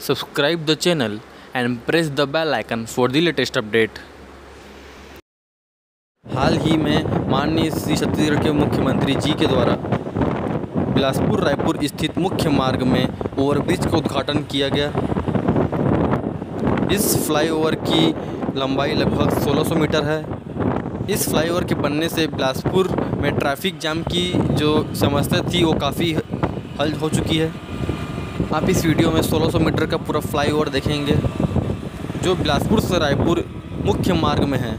subscribe the channel and press the bell icon for the latest update. हाल ही में माननीय श्री छत्तीसगढ़ के मुख्यमंत्री जी के द्वारा बिलासपुर, रायपुर स्थित मुख्य मार्ग में ओवरब्रिज का उद्घाटन किया गया। इस फ्लाईओवर की लंबाई लगभग 1600 मीटर है। इस फ्लाईओवर के बनने से बिलासपुर में ट्रैफ़िक जाम की जो समस्या थी, वो काफ़ी हल हो चुकी है। आप इस वीडियो में 1600 मीटर का पूरा फ्लाईओवर देखेंगे, जो बिलासपुर से रायपुर मुख्य मार्ग में है।